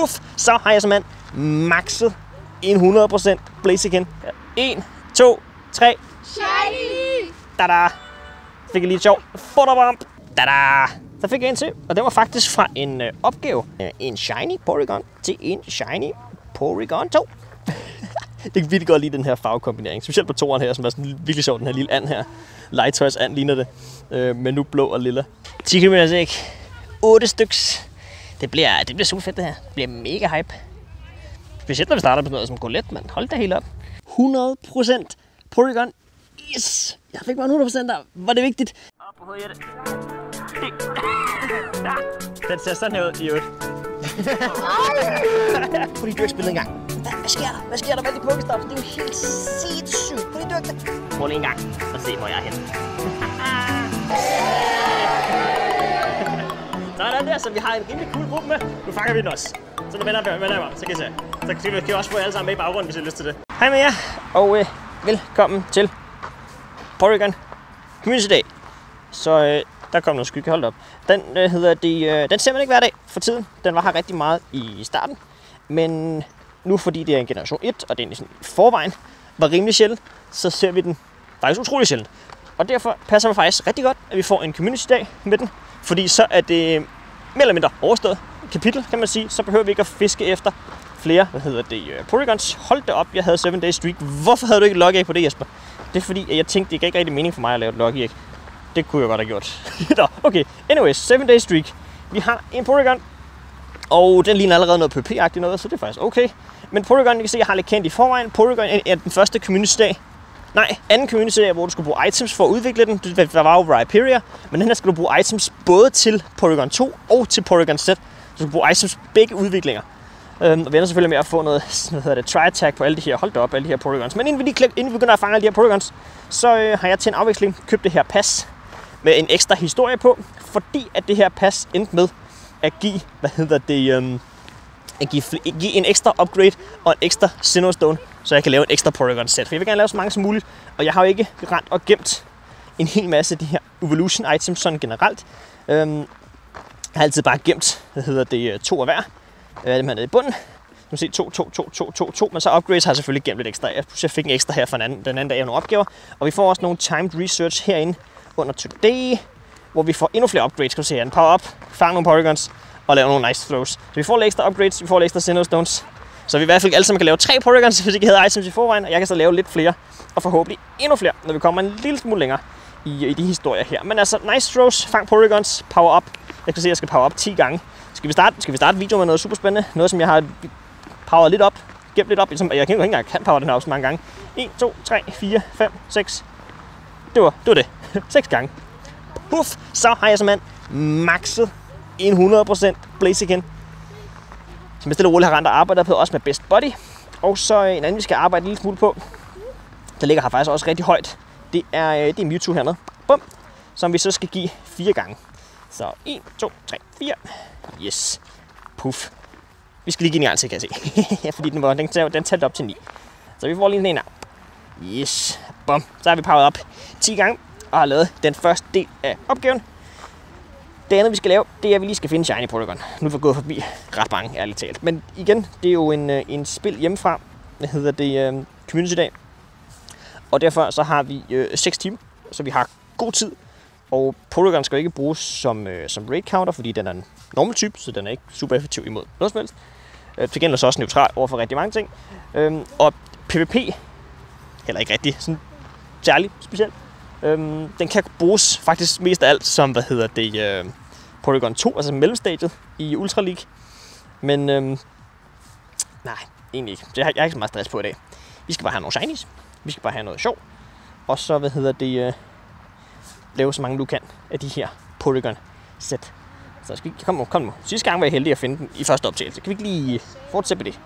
Puff, så har jeg simpelthen maxet en 100% blaze igen. 1, 2, 3. Shiny! Tada! Fik jeg lige et sjov fotobomb. Tada! Så fik jeg en til, og det var faktisk fra en øh, opgave. Øh, En shiny Porygon til en shiny Porygon 2. det kan virkelig godt lide den her farvekombinering. Specielt på toeren her, som er sådan virkelig sjov. Den her lille and her. Legetøjs and ligner det. Øh, men nu blå og lilla. 10 km ikke. 8 styks. Det bliver, det bliver super fedt det her. Det bliver mega hype. Specielt når vi starter på noget som Golette, man. Hold da helt op. 100% Porygon. Yes! Jeg fik bare 100% der. Var det vigtigt? Op på hovedet. Den ser sådan her ud i øvrigt. Prøv lige dyrke spillet en gang. Hvad, hvad sker der? Hvad sker der med de Pokestop? Det er jo helt sindssygt. Prøv lige dyrke det. Prøv lige en gang og se, hvor jeg er henne. Den der, så vi har en rimelig cool gruppe med. Nu fanger vi den også. Så nu vender jeg mig, så kan I se. Så kan vi kan I også få alle sammen med i baggrunden, hvis I har lyst til det. Hej med jer, og øh, velkommen til Porygon Community Day. Så øh, der kom noget skygge, hold op. Den øh, hedder det, øh, den ser man ikke hver dag for tiden. Den var her rigtig meget i starten. Men nu fordi det er en generation 1, og det er sådan forvejen var rimelig sjældent, så ser vi den faktisk utrolig sjældent. Og derfor passer det faktisk rigtig godt, at vi får en community dag med den. Fordi så er det mere eller mindre overstået kapitel, kan man sige. Så behøver vi ikke at fiske efter flere, hvad hedder det, uh, polygons. Hold det op, jeg havde 7 days streak. Hvorfor havde du ikke logget på det, Jesper? Det er fordi, at jeg tænkte, det gav ikke rigtig mening for mig at lave et logge Det kunne jeg godt have gjort. Nå, okay. Anyways, 7 days streak. Vi har en polygon, og den ligner allerede noget PP-agtigt noget, så det er faktisk okay. Men Polygon, I kan se, jeg har lidt kendt i forvejen. Polygon er den første community dag. Nej, anden community hvor du skulle bruge items for at udvikle den. Det- Der var jo Rhyperia, men den her skal du bruge items både til Polygon 2 og til Polygon Z. Så du skal bruge items begge udviklinger. Øhm, og vi ender selvfølgelig med at få noget, hvad hedder det, tri-attack på alle de her, hold op, alle de her polygons. Men inden vi, lige, klik- inden vi begynder at fange alle de her polygons, så øh, har jeg til en afveksling købt det her pas med en ekstra historie på, fordi at det her pas endte med at give, hvad hedder det, øhm, at give, give en ekstra upgrade og en ekstra Sinnoh Stone, så jeg kan lave en ekstra Porygon set. For jeg vil gerne lave så mange som muligt, og jeg har jo ikke rent og gemt en hel masse af de her Evolution items sådan generelt. Øhm, jeg har altid bare gemt, hvad hedder det, øh, to af hver. Øh, dem her nede i bunden. Som se 2, 2, 2, 2, 2, 2, men så upgrades har jeg selvfølgelig gemt lidt ekstra. Jeg, jeg fik en ekstra her for den anden, den anden dag af nogle opgaver. Og vi får også nogle timed research herinde under today, hvor vi får endnu flere upgrades. Kan du se her, en power up, fang nogle Porygons, og lave nogle nice throws. Så vi får lidt ekstra upgrades, vi får lidt ekstra Sinnoh Stones. Så vi i hvert fald alle sammen kan lave tre polygons, hvis ikke havde items i forvejen, og jeg kan så lave lidt flere, og forhåbentlig endnu flere, når vi kommer en lille smule længere i, i de historier her. Men altså, nice throws, fang polygons, power up. Jeg kan se, at jeg skal power up 10 gange. Skal vi starte, skal vi starte videoen med noget super spændende? Noget, som jeg har powered lidt op, gemt lidt op. Ligesom, jeg kan ikke engang kan power den her op så mange gange. 1, 2, 3, 4, 5, 6. Det var, det var det. 6 gange. Puff, så har jeg simpelthen maxet 100% blaze igen. Som jeg stille og roligt har rent og arbejder på, også med Best Body. Og så øh, en anden, vi skal arbejde en lille smule på, der ligger her faktisk også rigtig højt. Det er, øh, det er Mewtwo hernede. Bum. Som vi så skal give fire gange. Så 1, 2, 3, 4. Yes. Puff. Vi skal lige give den en gang til, kan jeg se. ja, fordi den, var, den, den, talte op til 9. Så vi får lige den her. Yes. Bum. Så har vi powered op 10 gange og har lavet den første del af opgaven. Det andet, vi skal lave, det er, at vi lige skal finde Shiny Polygon. Nu er vi gået forbi ret mange, ærligt talt. Men igen, det er jo en, øh, en spil hjemmefra. Hvad hedder det? Øh, community dag. Og derfor så har vi øh, 6 timer, så vi har god tid. Og Polygon skal ikke bruges som, øh, som raid counter, fordi den er en normal type, så den er ikke super effektiv imod noget som helst. Øh, til gengæld så også neutral over for rigtig mange ting. Øhm, og PvP, heller ikke rigtig sådan særlig specielt. Øhm, den kan bruges faktisk mest af alt som, hvad hedder det, øh, Polygon 2, altså mellemstadiet i Ultra League. Men øhm, nej, egentlig ikke. Jeg har, jeg har ikke så meget stress på i dag. Vi skal bare have nogle shinies. Vi skal bare have noget sjov. Og så, hvad hedder det, øh, lave så mange du kan af de her Polygon sæt. Så skal vi, kom nu, kom nu. Sidste gang var jeg heldig at finde den i første optagelse. Kan vi ikke lige øh, fortsætte med det?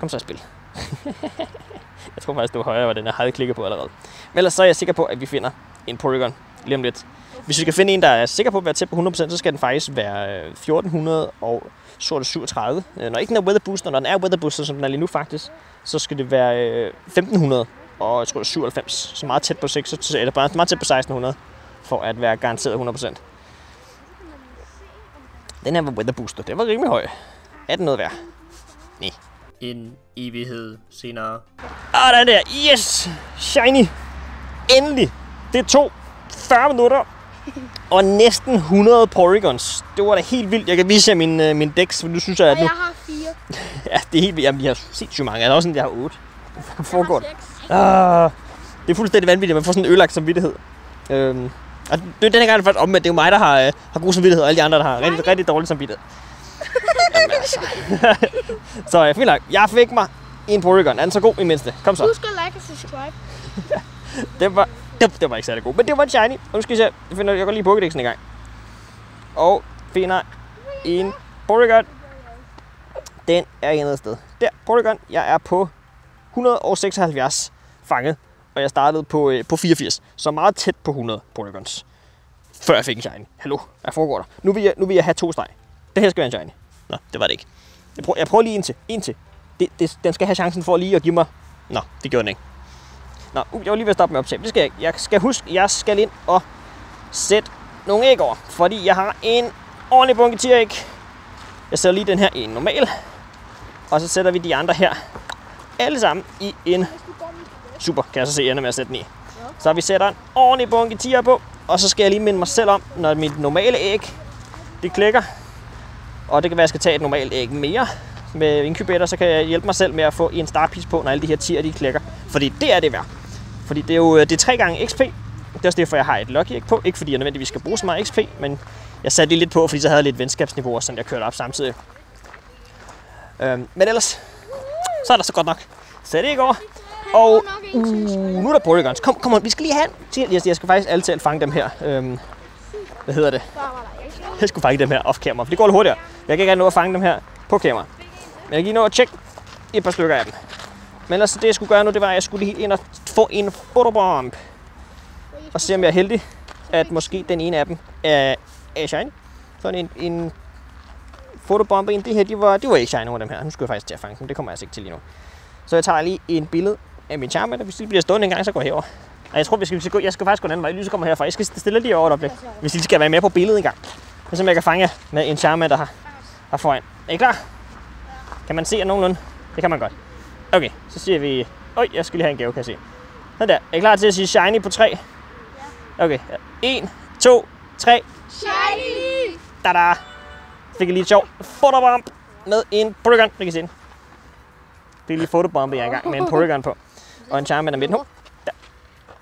Kom så og spil. jeg tror faktisk, det var højere, hvad den er havde klikket på allerede. Men ellers så er jeg sikker på, at vi finder en Polygon lige om lidt. Hvis vi skal finde en, der er sikker på at være tæt på 100%, så skal den faktisk være øh, 1400 og så er det 37. Øh, Når ikke den er weather booster, når den er weather booster, som den er lige nu faktisk, så skal det være øh, 1500 og jeg tror det er 97. Så meget tæt på 6, eller bare meget tæt på 1600, for at være garanteret 100%. Den her var weather booster, det var rimelig høj. Er det noget værd? Nej. En evighed senere. Ah, der er der. Yes! Shiny! Endelig! Det tog 40 minutter og næsten 100 Porygons. Det var da helt vildt. Jeg kan vise jer min, uh, min dæks, for nu synes jeg, at Og jeg har fire. Ja, det er helt vildt. Jamen, vi har sindssygt mange. Er der også sådan, jeg har 8? Hvad foregår? Jeg har seks. Ah, det er fuldstændig vanvittigt, man får sådan en ødelagt samvittighed. Øhm, og det, den her gang er det faktisk omvendt. Det er jo mig, der har, øh, har god samvittighed, og alle de andre, der har rigtig, rigtig dårlig samvittighed. Jamen, altså. så jeg føler, jeg fik mig en Porygon. Er den så god i mindste? Kom så. Husk at like og subscribe. Det var, det, det var ikke særlig god, men det var en shiny. Og nu skal vi se, jeg, finder, jeg går lige Pokédexen i gang. Og finder en Porygon. Den er et andet sted. Der, Porygon. Jeg er på 176 fanget. Og jeg startede på, øh, på 84. Så meget tæt på 100 Porygons. Før jeg fik en shiny. Hallo, hvad foregår der? Nu vil jeg, nu vil jeg have to streg. Det her skal være en shiny. Nå, det var det ikke. Jeg prøver, jeg prøver lige en til. En til. Det, det, den skal have chancen for lige at give mig... Nå, det gjorde den ikke. Nå, uh, jeg var lige ved at stoppe med optag. Det skal jeg ikke. Jeg skal huske, jeg skal ind og sætte nogle æg over. Fordi jeg har en ordentlig bunke tigeræg. Jeg sætter lige den her i en normal. Og så sætter vi de andre her alle sammen i en super. Kan jeg så se, jeg ender med at sætte den i. Så vi sætter en ordentlig bunke tiger på. Og så skal jeg lige minde mig selv om, når mit normale æg, det klikker. Og det kan være, at jeg skal tage et normalt æg mere med inkubator, så kan jeg hjælpe mig selv med at få en startpiece på, når alle de her tier, de klikker. Fordi det er det værd. Fordi det er jo øh, det er tre gange XP. Det er også derfor, jeg har et lucky ikke på. Ikke fordi jeg nødvendigvis skal bruge så meget XP, men jeg satte lige lidt på, fordi så havde jeg lidt venskabsniveau, som jeg kørte op samtidig. Øhm, men ellers, så er der så godt nok sat æg over. Og uh, nu er der polygons. Kom, kom on, vi skal lige have en til. Jeg, jeg skal faktisk altid fange dem her. Øhm, hvad hedder det? Jeg skulle fange dem her off camera, for det går lidt hurtigere. Jeg kan ikke nå at fange dem her på kamera. Men jeg kan lige nå at tjekke et par stykker af dem. Men altså det, jeg skulle gøre nu, det var, at jeg skulle lige ind og få en fotobomb. Og se, om jeg er heldig, at måske den ene af dem er, A-Shine. Sådan en, en fotobombe. ind. det her, de var, de var ikke shiny over dem her. Nu skulle jeg faktisk til at fange dem. Det kommer jeg altså ikke til lige nu. Så jeg tager lige en billede af min Charmander. Hvis de bliver stående en gang, så går jeg herover. Og jeg tror, vi skal, vi skal gå, jeg skal faktisk gå den anden vej. Lyset kommer herfra. Jeg skal stille lige over et øjeblik. Hvis I skal være med på billedet en gang. Så jeg kan fange med en Charmander her, her foran. Er I klar? Kan man se jer nogenlunde? Det kan man godt. Okay, så siger vi... Øj, jeg skal lige have en gave, kan jeg se. Sådan der. Er I klar til at sige shiny på 3? Okay. 1, 2, 3. Shiny! Da-da! Fik jeg lige et sjov fotobomb med en Porygon. Det kan I se den. Det er lige fotobombe, jeg er i gang med en Porygon på. Og en Charmander midt nu.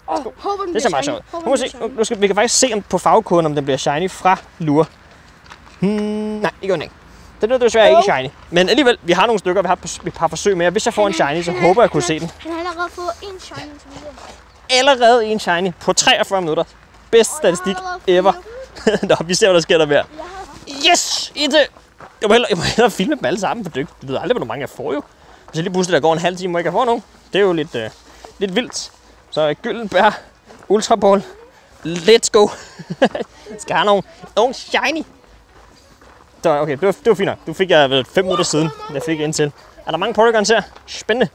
Oh, håber, den Det ser meget sjovt. Nu, må den se, nu, skal, vi kan faktisk se om på farvekoden, om den bliver shiny fra lure. Hmm, nej, det gør den ikke. Den er desværre ikke shiny. Men alligevel, vi har nogle stykker, vi har et par- forsøg med. og Hvis jeg får en shiny, så håber jeg, at kunne se den. Han har allerede fået en shiny. Allerede en shiny på 43 minutter. Bedst statistik ever. Nå, vi ser, hvad der sker der mere. Yes! Indtil... Jeg må hellere, jeg må hellere filme dem alle sammen, for det, du ved aldrig, hvor mange jeg får jo. Hvis jeg lige pludselig der går en halv time, og ikke få nogen. Det er jo lidt, øh, lidt vildt. Så Gyldenbær, Ultra Ball, let's go. Skal have nogle, nogle shiny. Så okay, det var, det var fint nok. Du fik jeg ved 5 minutter siden, jeg fik ind til. Er der mange Porygons her? Spændende.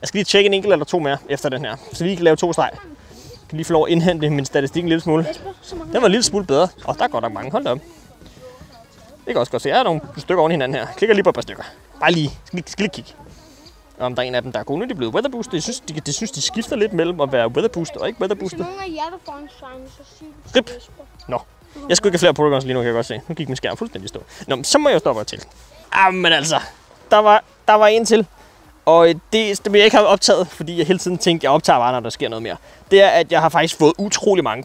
Jeg skal lige tjekke en enkelt eller to mere efter den her, så vi lige kan lave to streg. Jeg kan lige få lov at indhente min statistik en lille smule. Den var en lille smule bedre. Og der er godt nok mange. Hold da op. Det kan også godt se. Jeg har nogle stykker oven hinanden her. Jeg klikker lige på et par stykker. Bare lige. Skal lige, skal lige kigge. Om der er en af dem, der er god. Nu er de blevet weather boosted. Jeg synes, de, de, synes, de skifter lidt mellem at være weather boosted og ikke weather Hvis nogen af jer, der får en shiny, så sig det til. Nå. Jeg skulle ikke have flere polygons lige nu, kan jeg godt se. Nu gik min skærm fuldstændig stå. Nå, men så må jeg jo stoppe til. Ah, men altså. Der var, der var en til. Og det, det vil jeg ikke have optaget, fordi jeg hele tiden tænkte, at jeg optager bare, når der sker noget mere. Det er, at jeg har faktisk fået utrolig mange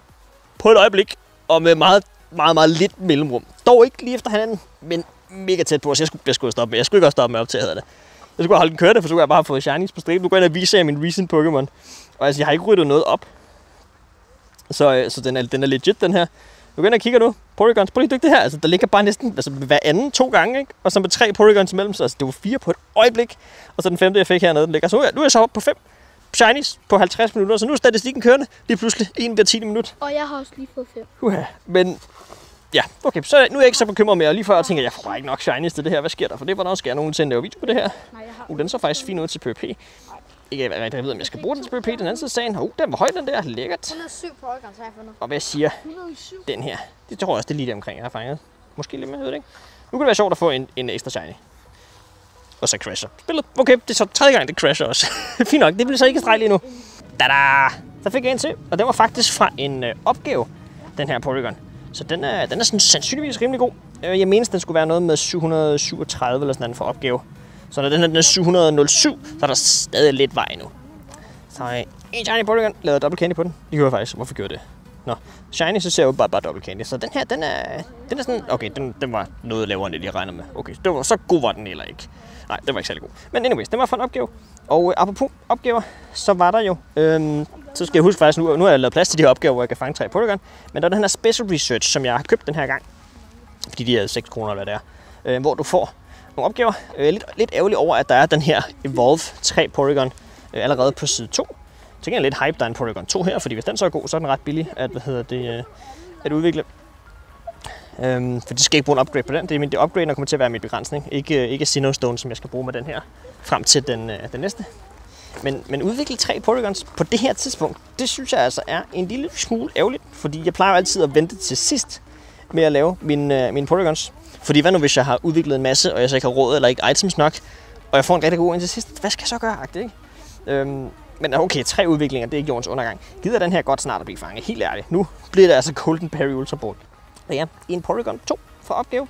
på et øjeblik, og med meget, meget, meget lidt mellemrum. Dog ikke lige efter hinanden, men mega tæt på, så jeg skulle, jeg skulle stoppe med. Jeg skulle ikke også stoppe med at optage, det. Jeg skulle holde den kørende, for så kunne jeg bare have fået shinies på striben. Nu går jeg ind og viser jer min recent Pokémon. Og altså, jeg har ikke ryddet noget op. Så, øh, så den, er, den er legit, den her. Nu går jeg ind og kigger nu. Polygons, prøv lige det her. Altså, der ligger bare næsten altså, hver anden to gange, ikke? Og så med tre Polygons imellem, så altså, det var fire på et øjeblik. Og så den femte, jeg fik hernede, den ligger. Så nu er jeg, nu er jeg så oppe på fem shinies på 50 minutter, så nu er statistikken kørende. Det er pludselig en hver 10 minut. Og jeg har også lige fået fem. Uha. Men ja, okay, så nu er jeg ikke så bekymret mere. Lige før jeg tænker, jeg får bare ikke nok shinies til det her. Hvad sker der? For det var der skal jeg nogensinde lave video på det her. Jeg Uh, den så faktisk fin ud til PvP. Ikke at jeg rigtig ved, om jeg skal bruge den til PvP. Den anden side sagen. Uh, den var høj, den der. Lækkert. 107 Polygons har jeg fundet. Og hvad jeg siger, 107? den her. Det tror jeg også, det er lige der omkring, jeg har fanget. Måske lidt mere, jeg ved det ikke. Nu kunne det være sjovt at få en, en ekstra shiny. Og så crasher spillet. Okay, det er så tredje gang, det crasher også. Fint nok, det bliver så ikke streg lige nu. Da-da! Så fik jeg en til, og den var faktisk fra en øh, opgave, den her Polygon. Så den er, den er sådan sandsynligvis rimelig god. Øh, jeg mener, den skulle være noget med 737 eller sådan noget for opgave. Så når den her den er 707, så er der stadig lidt vej nu. Så øh, en Shiny Polygon, lavede double candy på den. Det gjorde jeg faktisk. Hvorfor gjorde det? Nå, Shiny, så ser jeg jo bare, bare double candy. Så den her, den er, den er sådan... Okay, den, den var noget lavere, end jeg regner regnede med. Okay, det var, så god var den heller ikke. Nej, den var ikke særlig god. Men anyways, den var for en opgave. Og øh, apropos opgaver, så var der jo... Øhm, så skal jeg huske faktisk, nu, nu har jeg lavet plads til de her opgaver, hvor jeg kan fange tre Polygon. Men der er den her Special Research, som jeg har købt den her gang. Fordi de er 6 kroner, eller hvad det er. Øh, hvor du får nogle opgaver. Øh, lidt, lidt ærgerlig over, at der er den her Evolve 3 Polygon øh, allerede på side 2. Til er lidt hype, der er en Polygon 2 her, fordi hvis den så er god, så er den ret billig at, hvad hedder det, øh, at udvikle. Øhm, for de skal ikke bruge en upgrade på den. Det er min det upgrade, der kommer til at være min begrænsning. Ikke, øh, ikke Sinnoh Stone, som jeg skal bruge med den her, frem til den, øh, den næste. Men, men udvikle tre Polygons på det her tidspunkt, det synes jeg altså er en lille smule ærgerligt. Fordi jeg plejer altid at vente til sidst med at lave mine, øh, mine Polygons. Fordi hvad nu, hvis jeg har udviklet en masse, og jeg så ikke har råd eller ikke items nok, og jeg får en rigtig god ind til sidst, hvad skal jeg så gøre, agtigt, ikke? Øhm, men okay, tre udviklinger, det er ikke jordens undergang. Gider den her godt snart at blive fanget, helt ærligt. Nu bliver det altså Golden Perry Ultra Ball. Og ja, en Polygon 2 for opgave.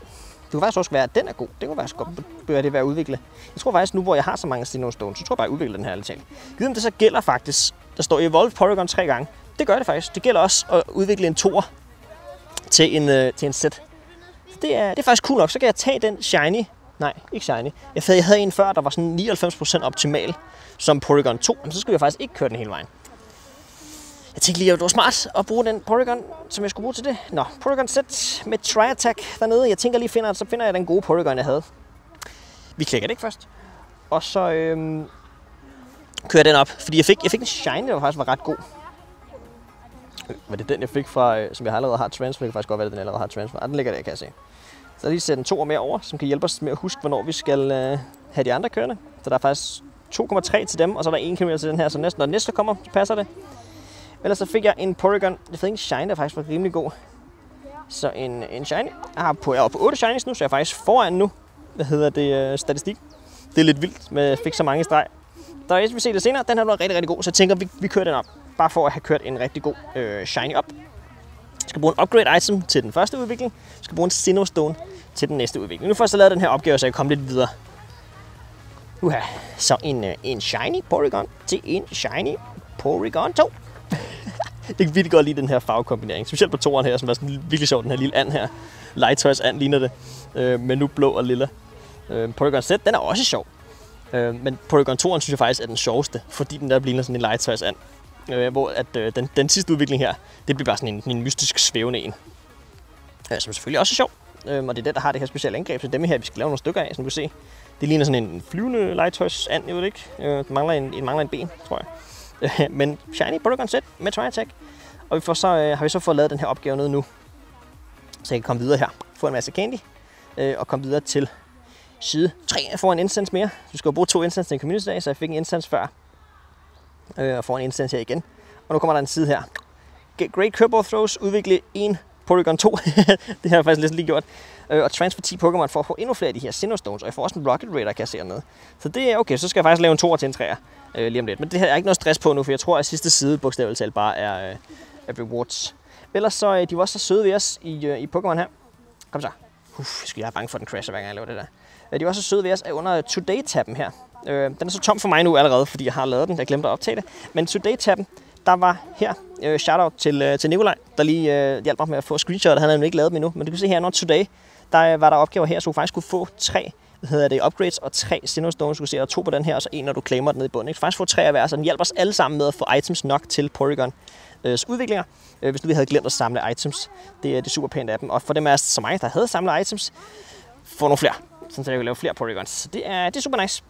Det kunne faktisk også være, at den er god. Det kunne faktisk godt bør det være at udvikle. Jeg tror faktisk, nu hvor jeg har så mange Sinnoh Stones, så tror jeg bare, at jeg udvikler den her alle ting. Givet om det så gælder faktisk, der står Evolve Polygon tre gange. Det gør det faktisk. Det gælder også at udvikle en toer til en, øh, til en set. Så det er, det er faktisk cool nok. Så kan jeg tage den shiny. Nej, ikke shiny. Jeg havde, jeg havde en før, der var sådan 99% optimal som Polygon 2. Men så skulle jeg faktisk ikke køre den hele vejen. Jeg tænkte lige, at det var smart at bruge den Polygon, som jeg skulle bruge til det. Nå, Polygon set med Tri-Attack dernede. Jeg tænker lige, finder, så finder jeg den gode Polygon, jeg havde. Vi klikker det ikke først. Og så øhm, kører jeg den op, fordi jeg fik, jeg fik en shine, der faktisk var ret god. Øh, var det den, jeg fik fra, øh, som jeg allerede har transfer? Det kan faktisk godt være, at den allerede har transfer. Ah, den ligger der, kan jeg se. Så jeg lige sætte en to mere over, som kan hjælpe os med at huske, hvornår vi skal øh, have de andre kørende. Så der er faktisk 2,3 til dem, og så er der 1 km til den her. Så næsten, når den næste kommer, så passer det. Ellers så fik jeg en Porygon. Jeg fik en Shine, der faktisk var rimelig god. Så en, en Shiny. Jeg, har på, jeg er på 8 Shinies nu, så jeg er faktisk foran nu. Hvad hedder det? Øh, statistik. Det er lidt vildt, med at jeg fik så mange streg. Der er vi ser det senere. Den her var rigtig, rigtig god, så jeg tænker, vi, vi kører den op. Bare for at have kørt en rigtig god øh, Shiny op. Jeg skal bruge en upgrade item til den første udvikling. Jeg skal bruge en Sinnoh Stone til den næste udvikling. Nu får jeg så lavet den her opgave, så jeg kan komme lidt videre. Uha. Så en, øh, en Shiny Porygon til en Shiny Porygon 2. jeg kan virkelig godt lide den her farvekombinering. Specielt på toeren her, som er sådan virkelig sjov. Den her lille and her. Legetøjs and ligner det. Øh, men nu blå og lilla. Øh, Polygon Z, den er også sjov. Øh, men Polygon 2'eren synes jeg faktisk er den sjoveste, fordi den der ligner sådan en legetøjs and. Øh, hvor at, øh, den, den sidste udvikling her, det bliver bare sådan en, en mystisk svævende en. Øh, som selvfølgelig også er sjov. Øh, og det er den, der har det her specielle angreb. Så dem her, vi skal lave nogle stykker af, som du kan se. Det ligner sådan en flyvende legetøjs and, jeg ved det ikke. Øh, den mangler en, en, mangler en ben, tror jeg. Men Shiny Polygon set med TriTech. Og vi får så, øh, har vi så fået lavet den her opgave ned nu. Så jeg kan komme videre her. Få en masse candy. Øh, og komme videre til side 3. Jeg får en instance mere. Vi skal jo bruge to instances i en community dag, så jeg fik en instance før. Øh, og får en instance her igen. Og nu kommer der en side her. Get Great Curveball Throws. Udvikle en Porygon 2. det har jeg faktisk næsten lige gjort. Øh, og transfer 10 Pokémon for at få endnu flere af de her Sinnoh Stones. Og jeg får også en Rocket Raider, kan jeg se hernede. Så det er okay. Så skal jeg faktisk lave en 2 til en 3'er øh, lige om lidt. Men det har jeg ikke noget stress på nu, for jeg tror, at sidste side bogstaveligt talt bare er, øh, er rewards. Ellers så, øh, de var også så søde ved os i, øh, i Pokémon her. Kom så. Uff, skal jeg er bange for, at den crasher, hver gang jeg laver det der. Øh, de var også så søde ved os under Today-tabben her. Øh, den er så tom for mig nu allerede, fordi jeg har lavet den. Jeg glemte at optage det. Men Today-tabben, der var her, øh, shoutout til, øh, til Nikolaj, der lige øh, hjalp mig med at få screenshot. Han havde ikke lavet dem endnu, men du kan se her, når Today, der øh, var der opgaver her, så du faktisk kunne få tre hvad hedder det, upgrades og tre Sinnoh Stones. Du kan se, og to på den her, og så en, når du claimer den ned i bunden. Ikke? faktisk få tre af hver, så den hjælper os alle sammen med at få items nok til Porygon øh, udviklinger, øh, hvis nu vi havde glemt at samle items. Det er det super pænt af dem. Og for dem af os som mig, der havde samlet items, få nogle flere, sådan så jeg kan lave flere Polygons. Så det er, det er super nice.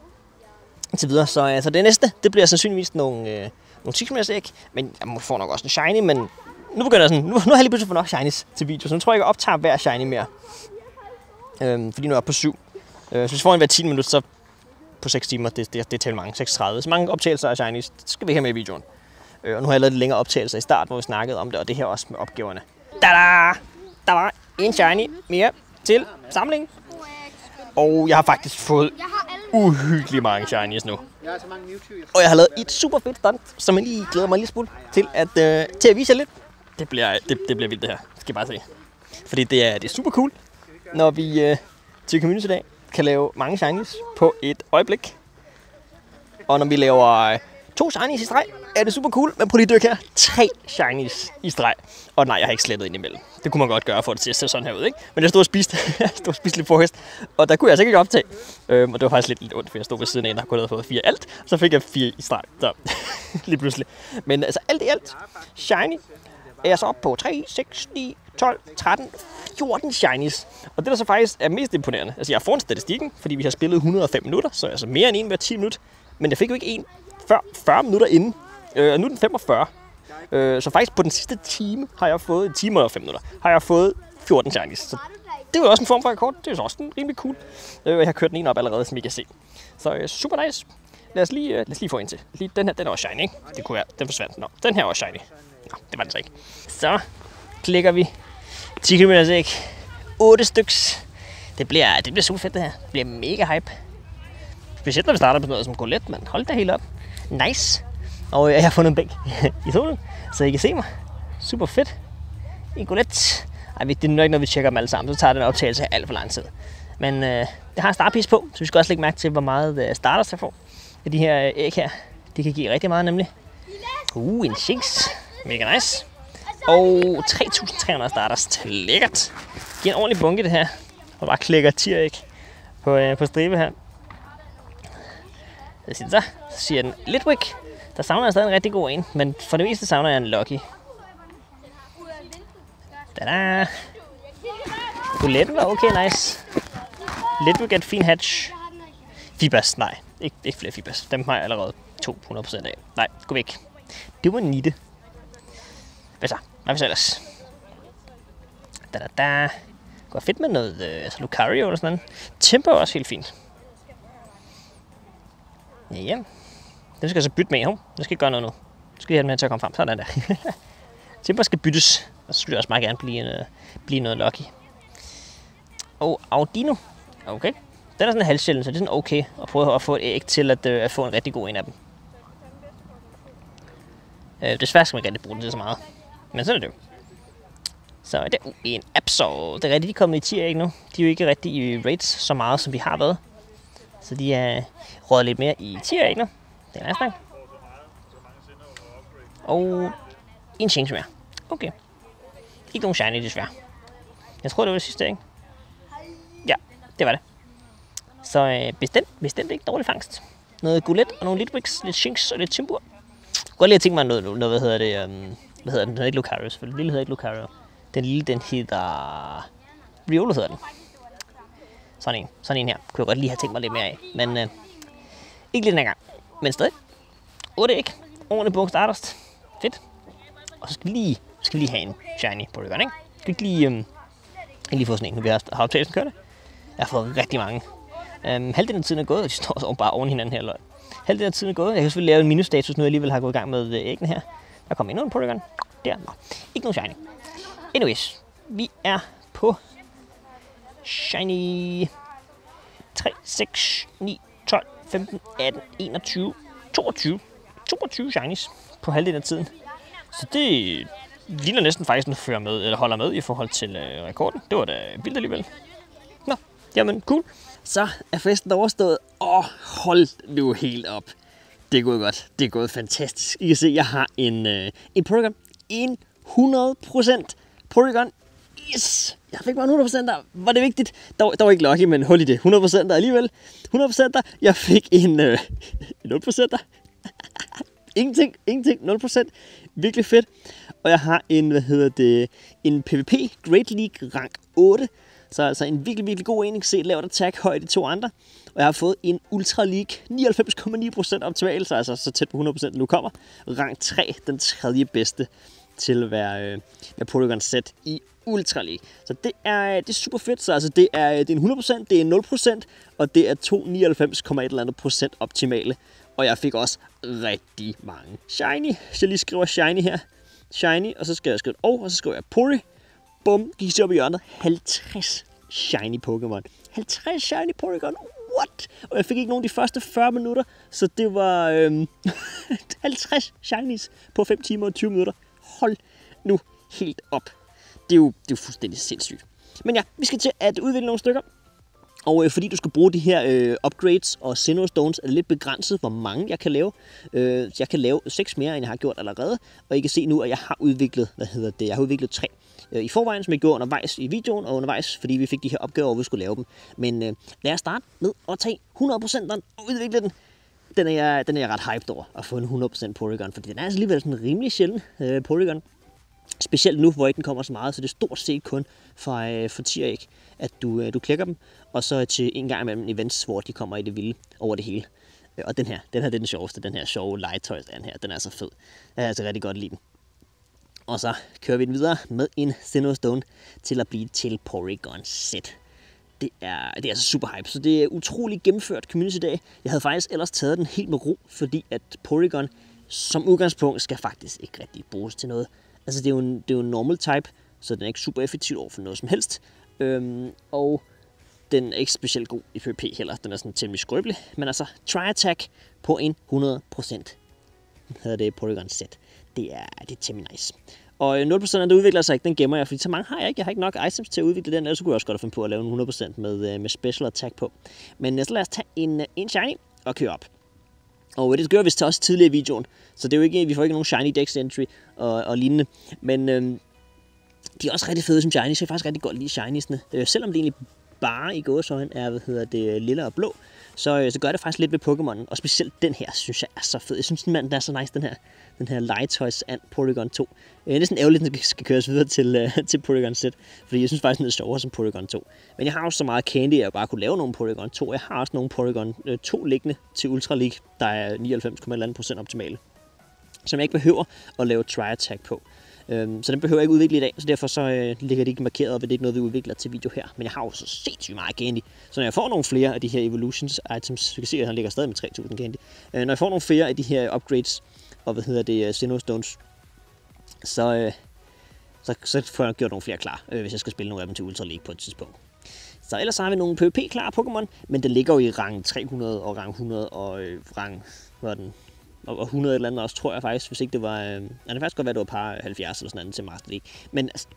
Til videre. Så altså, det næste, det bliver sandsynligvis nogle, øh, nogle 10 æg, men jeg får nok også en shiny, men nu begynder jeg sådan, nu, nu har jeg lige pludselig fået nok shinies til video, så nu tror jeg ikke, jeg optager hver shiny mere. Øhm, fordi nu er jeg på 7. Øh, så hvis vi får en hver 10 minutter, så på 6 timer, det, det, det er mange, 36. Så mange optagelser af shinies, det skal vi have med i videoen. Øh, og nu har jeg lavet lidt længere optagelser i start, hvor vi snakkede om det, og det her også med opgaverne. Da-da! Der var en shiny mere til samling. Og jeg har faktisk fået Uhyggeligt mange shinies nu. Og jeg har lavet et super fedt stunt, som jeg lige glæder mig en lille smule til at, øh, til at vise jer lidt. Det bliver, det, det bliver vildt det her, skal I bare se. Fordi det er, det er super cool, når vi øh, til Community Day kan lave mange shinies på et øjeblik. Og når vi laver øh, to shinies i streg, er det super cool. Men prøv lige at dykke her. Tre shinies i streg. Og nej, jeg har ikke slettet ind imellem. Det kunne man godt gøre for at det se sådan her ud, ikke? Men jeg stod og spiste, jeg stod og spiste lidt forhest, og der kunne jeg altså ikke optage. Øhm, og det var faktisk lidt, lidt ondt, for jeg stod ved siden af en, der kunne have fået fire alt. Så fik jeg fire i streg. Så lige pludselig. Men altså alt i alt, shiny er jeg så oppe på 3, 6, 9, 12, 13, 14 shinies. Og det, der så faktisk er mest imponerende, altså jeg har foran statistikken, fordi vi har spillet 105 minutter, så altså mere end en hver 10 minutter. Men jeg fik jo ikke en før 40 minutter inden. Øh, og nu er den 45. Øh, så faktisk på den sidste time har jeg fået, en time og 5 minutter, har jeg fået 14 Chinese. Så det er jo også en form for rekord. Det er jo også en rimelig cool. Øh, jeg har kørt den ene op allerede, som I kan se. Så øh, super nice. Lad os lige, øh, lad os lige få en til. Lige, den her, den er også shiny, ikke? Det kunne være, den forsvandt. Nå, den her er også shiny. Nå, det var den så ikke. Så klikker vi 10 km ikke. 8 styks. Det bliver, det bliver super fedt det her. Det bliver mega hype. Specielt når vi starter på noget som går let, mand. Hold da helt op. Nice. Og øh, jeg har fundet en bænk i solen, så I kan se mig. Super fedt. I går let. Ej, det er nok ikke når vi tjekker dem alle sammen. Så tager den optagelse alt for lang tid. Men øh, det har en på, så vi skal også lægge mærke til, hvor meget øh, starters jeg får. De her øh, æg her, det kan give rigtig meget nemlig. Uh, en Shinx. Mega nice. Og 3.300 starters. Lækkert. Giver en ordentlig bunke det her. Og bare klikker tieræg på, øh, på stribe her. Så siger den så. Så siger den Litwick. Der savner jeg stadig en rigtig god en, men for det meste savner jeg en Lucky. Da-da. Buletten var okay nice. Litwick er et fin hatch. Fibas, nej. Ikke, ikke flere Fibas. Dem har jeg allerede 200% af. Nej, gå væk. Det var Nitte. Hvad så? Hvad så ellers? Da, da, da. Det går fedt med noget øh, altså Lucario eller sådan noget. Tempo er også helt fint. Ja, den skal jeg så bytte med, hov. Den skal gøre noget nu. Nu skal jeg have den med til at komme frem. Sådan der. Timber skal byttes. Og så skulle jeg også meget gerne blive, en, øh, blive noget lucky. Og Audino. Okay. Den er sådan en halvsjælden, så det er sådan okay at prøve at få et æg til at, øh, at få en rigtig god en af dem. Øh, desværre skal man ikke rigtig bruge det til så meget. Men sådan er det jo. Så det uh, en Absol. Det er rigtigt, de er kommet i 10 æg nu. De er jo ikke rigtig i rates så meget, som vi har været. Så de er øh, rådet lidt mere i 10 æg nu. Det er nice nok. Og en change mere. Okay. Ikke nogen shiny desværre. Jeg tror, det var det sidste, ikke? Ja, det var det. Så øh, bestemt, bestemt ikke dårlig fangst. Noget gulet og nogle litwicks, lidt shinks og lidt timbur. Jeg kunne godt lige tænke mig noget, noget hvad hedder det, um, hvad hedder den? Den hedder ikke Lucario, selvfølgelig. Den lille hedder ikke Lucario. Den lille, den hedder... Riolo hedder den. Sådan en. Sådan en her. Kunne jeg godt lige have tænkt mig lidt mere af. Men øh, ikke lige den her gang. Men stadig. 8 æg. Ordentligt bunke Stardust. Fedt. Og så skal vi lige, skal vi lige have en shiny på Porygon, ikke? Skal vi lige, øhm, ikke lige få sådan en, når vi har, har optagelsen kørende? Jeg har fået rigtig mange. Øhm, halvdelen af tiden er gået, og de står så bare oven hinanden her. Løg. Halvdelen af tiden er gået. Jeg kan selvfølgelig lave en minusstatus, nu jeg alligevel har gået i gang med øh, æggene her. Der kommer endnu en Porygon. Der. Nå. Ikke nogen shiny. Anyways. Vi er på shiny 3, 6, 9, 12, 15, 18, 21, 22. 22 shinies på halvdelen af tiden. Så det ligner næsten faktisk, den fører med, eller holder med i forhold til øh, rekorden. Det var da vildt alligevel. Nå, jamen cool. Så er festen overstået. Åh, hold nu helt op. Det er gået godt. Det er gået fantastisk. I kan se, jeg har en, øh, en Porygon. En 100% Porygon. Yes! Jeg fik bare 100% der. Var det vigtigt? Der, var- der var ikke lucky, men hul i det. 100% der alligevel. 100% der. Jeg fik en, øh, en 0% der. ingenting, ingenting, 0%. Virkelig fedt. Og jeg har en, hvad hedder det, en PvP Great League rank 8. Så altså en virkelig, virkelig god en. Se, kan se lavt attack, højt de to andre. Og jeg har fået en Ultra League 99,9% optimal, så altså så tæt på 100% nu kommer. Rang 3, den tredje bedste til at være, øh, være Polygon set i Ultra League. Så det er, det er super fedt. Så altså, det er, det er en 100%, det er 0%, og det er 299,1 eller andet procent optimale. Og jeg fik også rigtig mange shiny. Så jeg lige skriver shiny her. Shiny, og så skal jeg skrive og, og så skriver jeg Pori. Bum, gik så op i hjørnet. 50 shiny Pokémon. 50 shiny Porygon. what? Og jeg fik ikke nogen de første 40 minutter, så det var øhm, 50 shinies på 5 timer og 20 minutter. Hold nu helt op. Det er jo, det er jo fuldstændig sindssygt. Men ja, vi skal til at udvikle nogle stykker. Og øh, fordi du skal bruge de her øh, upgrades og Sinnoh Stones, er det lidt begrænset, hvor mange jeg kan lave. Øh, jeg kan lave seks mere, end jeg har gjort allerede. Og I kan se nu, at jeg har udviklet, hvad hedder det, jeg har udviklet tre øh, i forvejen, som jeg gjorde undervejs i videoen og undervejs, fordi vi fik de her opgaver, hvor vi skulle lave dem. Men øh, lad os starte med at tage 100%'eren og udvikle den. Den er, jeg, den er jeg ret hyped over, at få en 100% Porygon, fordi den er altså alligevel sådan rimelig sjældent øh, Porygon. Specielt nu, hvor ikke den kommer så meget, så det er stort set kun fra, øh, for 10 æg, at du, øh, du klikker dem, og så til en gang imellem events, hvor de kommer i det vilde over det hele. Øh, og den her, den her det er den sjoveste, den her sjove legetøj, den her, den er så fed. Jeg har altså rigtig godt lide den. Og så kører vi den videre med en Sinnoh Stone til at blive til Porygon Set. Det er, det er altså super hype, så det er utrolig gennemført community dag. Jeg havde faktisk ellers taget den helt med ro, fordi at Porygon som udgangspunkt skal faktisk ikke rigtig bruges til noget. Altså det er jo en, det er jo en normal type, så den er ikke super effektiv over for noget som helst. Øhm, og den er ikke specielt god i PvP heller. Den er sådan temmelig skrøbelig. Men altså, try attack på en 100% hedder det Polygon set. Det er, det er temmelig nice. Og øh, 0% af det udvikler sig ikke, den gemmer jeg, fordi så mange har jeg ikke. Jeg har ikke nok items til at udvikle den, ellers kunne jeg også godt finde på at lave en 100% med, øh, med special attack på. Men øh, så lad os tage en, en shiny og køre op. Og det gør vi til også tidligere i videoen, så det er jo ikke, vi får ikke nogen shiny dex entry og, og lignende. Men øhm, de er også rigtig fede som shinies. Jeg faktisk rigtig godt lide shiniesne. Øh, selvom det egentlig bare i gåsøjne er, hvad hedder det, lille og blå, så, øh, så gør det faktisk lidt ved Pokémon. Og specielt den her, synes jeg er så fed. Jeg synes, den, mand, der er så nice, den her, den her Legetøjs and Polygon 2. Øh, det er sådan ærgerligt, at den skal køres videre til, øh, til Polygon Z, fordi jeg synes faktisk, den er sjovere som Polygon 2. Men jeg har også så meget candy, at jeg bare kunne lave nogle Polygon 2. Jeg har også nogle Polygon øh, 2 liggende til Ultra League, der er 99,1% optimale. Som jeg ikke behøver at lave Tri-Attack på. Øhm, så den behøver jeg ikke udvikle i dag, så derfor så øh, ligger det ikke markeret op, at det er ikke noget, vi udvikler til video her. Men jeg har jo så sindssygt meget candy, så når jeg får nogle flere af de her Evolutions items, så kan se, at han ligger stadig med 3000 candy. Øh, når jeg får nogle flere af de her upgrades, og hvad hedder det, øh, Sinnoh Stones, så, øh, så, så får jeg gjort nogle flere klar, øh, hvis jeg skal spille nogle af dem til Ultra League på et tidspunkt. Så ellers har vi nogle PvP klar Pokémon, men den ligger jo i rang 300 og rang 100 og øh, rang, hvad den, og 100 eller andet også, tror jeg faktisk, hvis ikke det var... Øh, det kan faktisk godt være, det var par 70 eller sådan noget til Master League. Men altså,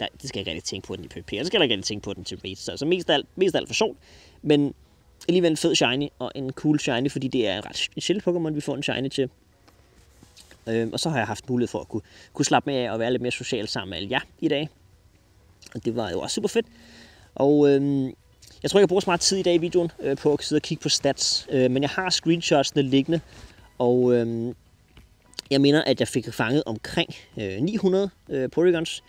nej, det skal jeg ikke rigtig tænke på den i PvP, og det skal jeg ikke rigtig tænke på den til race. Så altså, mest af alt, mest af alt for sjovt, men alligevel en fed shiny og en cool shiny, fordi det er en ret sjældent Pokémon, vi får en shiny til. Øh, og så har jeg haft mulighed for at kunne, kunne slappe med af og være lidt mere social sammen med alle jer i dag. Og det var jo også super fedt. Og øh, jeg tror, jeg bruger så meget tid i dag i videoen øh, på at sidde og kigge på stats. Øh, men jeg har screenshotsene liggende og øh, jeg mener, at jeg fik fanget omkring øh, 900 øh, polygons.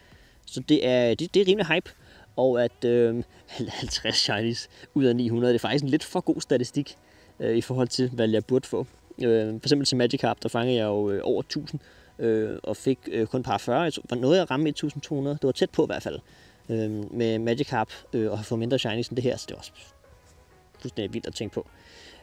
Så det er, det, det er rimelig hype. Og at øh, 50 shinies ud af 900, det er faktisk en lidt for god statistik øh, i forhold til, hvad jeg burde få. Øh, for eksempel til Magikarp, der fangede jeg jo øh, over 1000 øh, og fik øh, kun et par 40. Jeg var noget at ramme 1200. Det var tæt på i hvert fald øhm, øh, med Magikarp øh, og have fået mindre shinies end det her, så det var også fuldstændig vildt at tænke på.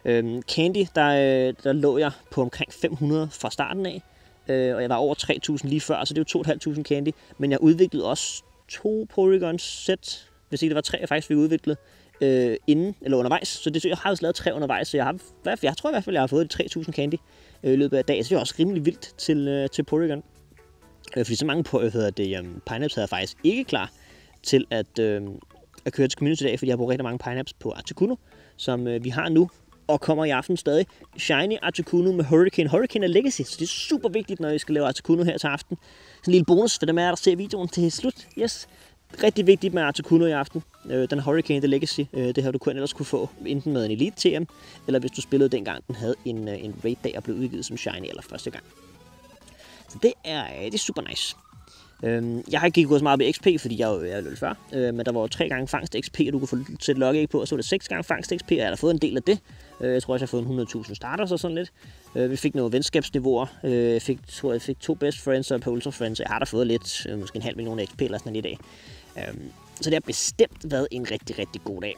Øhm, Candy, der, øh, der lå jeg på omkring 500 fra starten af, øh, og jeg var over 3000 lige før, så det er 2500 Candy. Men jeg udviklede også to Polygon sæt, hvis ikke det var tre, jeg faktisk fik udviklet øh, inden, eller undervejs. Så det, jeg har også lavet tre undervejs, så jeg, har, jeg tror i hvert fald, jeg har fået de 3000 Candy øh, i løbet af dagen, så det er også rimelig vildt til, øh, til Porygon. Øh, fordi så mange på, øh, hedder det, øh, Pineapps havde jeg faktisk ikke klar til at, øh, at køre til community i dag, fordi jeg har brugt rigtig mange Pineapps på Articuno, som øh, vi har nu og kommer i aften stadig. Shiny Articuno med Hurricane. Hurricane er Legacy, så det er super vigtigt, når I skal lave Articuno her til aften. Så en lille bonus for dem er, der ser videoen til slut. Yes. Rigtig vigtigt med Articuno i aften. Øh, den Hurricane, The Legacy, øh, det her du kun ellers kunne få enten med en Elite TM, eller hvis du spillede dengang, den havde en, øh, en raid dag og blev udgivet som Shiny eller første gang. Så det er, øh, det er super nice. Øhm, jeg har ikke gået så meget med XP, fordi jeg er jo lidt før, øh, men der var jo tre gange fangst XP, og du kunne få sætte logge på, og så var det seks gange fangst XP, og jeg har fået en del af det. Øh, jeg tror også, jeg har fået 100.000 starters og sådan lidt. Øh, vi fik nogle venskabsniveauer. Øh, jeg fik, tror, jeg fik to best friends og et par ultra friends, jeg har da fået lidt, øh, måske en halv million XP eller sådan i dag. Øhm, så det har bestemt været en rigtig, rigtig god dag.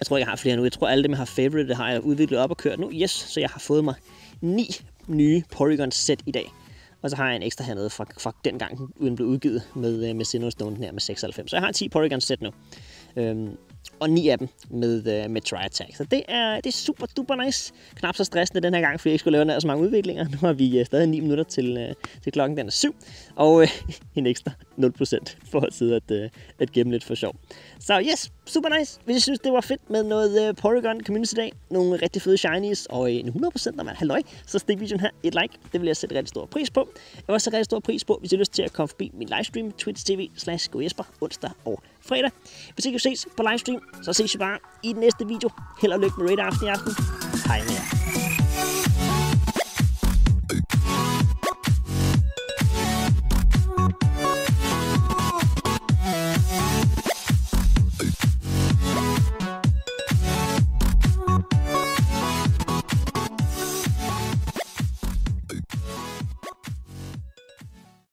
Jeg tror, jeg har flere nu. Jeg tror, alle dem, jeg har favorite, det har jeg udviklet op og kørt nu. Yes, så jeg har fået mig ni nye Porygon sæt i dag. Og så har jeg en ekstra hernede fra, fra den gang, uden blev udgivet med, med Sinnoh Stone her med 96. Så jeg har 10 Porygon sæt nu. Øhm, og ni af dem med, øh, med Try Attack. Så det er, det er super duper nice. Knap så stressende den her gang, fordi jeg ikke skulle lave nær så mange udviklinger. Nu har vi øh, stadig 9 minutter til, øh, til klokken den er 7, og øh, en ekstra 0% for at sidde at, øh, at gemme lidt for sjov. Så yes, super nice. Hvis I synes, det var fedt med noget uh, Porygon Community Day, nogle rigtig fede shinies, og en 100% når man halløj, så stik videoen her et like. Det vil jeg sætte rigtig stor pris på. Jeg vil også sætte rigtig stor pris på, hvis I har lyst til at komme forbi min livestream, Twitch TV slash onsdag og fredag. Hvis ikke vi ses på livestream, så ses vi bare i den næste video. Held og lykke med Raid Aften i aften. Hej med jer.